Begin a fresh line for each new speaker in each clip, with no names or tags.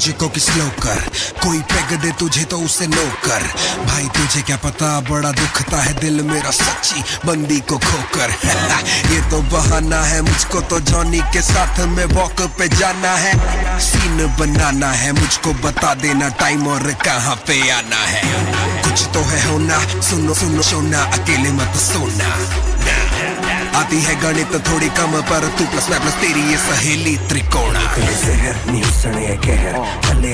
मुझको किस लो कर कोई पैग दे तुझे तो उसे नो कर भाई, तुझे क्या पता? बड़ा दुखता है दिल मेरा सच्ची बंदी को खोकर। ये तो बहाना है, मुझको तो जॉनी के साथ में वॉक पे जाना है। सीन बनाना है, मुझको बता देना टाइम और कहाँ पे आना है। कुछ तो है होना, सुनो सुनो, सोना, अकेले मत सोना। आती है गणित थोड़ी कम, पर तू प्लस मैं प्लस तेरी ये सहेली त्रिकोणा
कहर।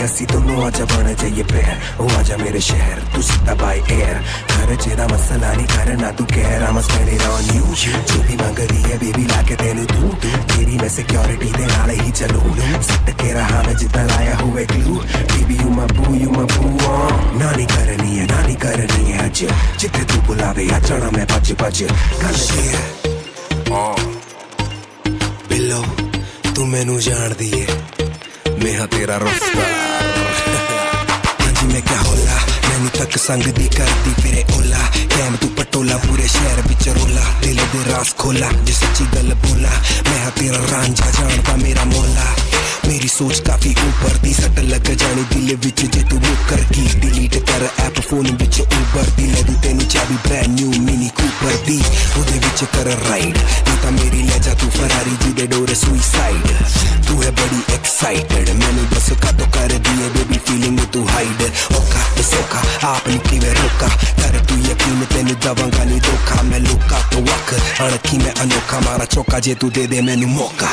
असी दोनों बन जाइए पैर ओ आजा मेरे शहर, तू सीधा बाय एयर घर मसला नहीं तू कह रहा मस मेरे यू जो भी मांग रही है बेबी लाके दे तू। तेरी मैं सिक्योरिटी दे ही के रहा मैं जितना लाया हुए clue baby you boo you boo नानी करनी है, नानी करनी है आज। तू बुलावे आ मैं ਤੂੰ ਮੈਨੂੰ ਜਾਣਦੀ ਏ ਮੈਂ ਹਾਂ ਤੇਰਾ ਰਫਤਾਰ ਹਾਂਜੀ ਮੈਂ ਕਿਹਾ होला ਮੈਨੂੰ ਤੱਕ ਸੰਗ ਦੀ ਕਰਦੀ ਫਿਰੇ ਓਲਾ ਕੈਮ ਤੂੰ ਪਟੋਲਾ ਪੂਰੇ ਸ਼ਹਿਰ ਵਿੱਚ ਰੋਲਾ ਦਿਲ ਦੇ ਰਾਸ ਖੋਲਾ ਜੇ ਸੱਚੀ ਗੱਲ ਬੋਲਾ ਮੈਂ ਹਾਂ ਤੇਰਾ ਰਾਂਝਾ ਜਾਣਦਾ ਮੇਰਾ ਮੋਲਾ ਮੇਰੀ ਸੋਚ ਕਾਫੀ ਉੱਪਰ ਦੀ ਸੱਟ ਲੱਗ ਜਾਣੀ ਦਿਲ ਵਿੱਚ ਜੇ ਤੂੰ ਮੁੱਕਰ ਕੀ ਡਿਲੀਟ ਕਰ ਐਪ ਫੋਨ ਵਿੱਚ ਉਬਰ ਦੀ ਲੈ ਦੂ ਤੈਨੂੰ ਚਾਬੀ ਬ੍ਰੈਂਡ ਨਿਊ ਮਿਨੀ ਕੂਪਰ ਦੀ ਉਹਦੇ ਵਿੱਚ ਕਰ ਰਾਈਡ ਨਹੀਂ ਤਾਂ ਮੇਰੀ ਲੈ ਜਾ सारी जी दे डोर सुइसाइड तू है बड़ी एक्साइटेड मैंने बस का तो कर दिए बेबी फीलिंग तू हाइड ओका इस ओका आपने की वे रोका। कर तू यकीन, तेन दवांगा नहीं धोखा। मैं लुका तो वक, अड़की, मैं अनोखा। मारा चौका जे तू दे दे, मैनू मौका।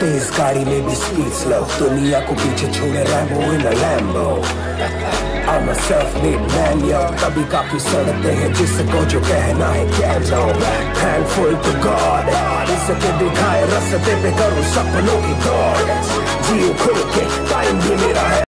तेज गाड़ी में भी स्पीड स्लो दुनिया को पीछे छोड़े Rambo in a Lambo I'm a self-made man, yo कभी काफ़ी सड़ते हैं जिसको जो कहना है कह लो Thankful to God इसके दिखाए रस्ते पे करूँ सपनों की दौड़। जियो खुल के टाइम भी मेरा है।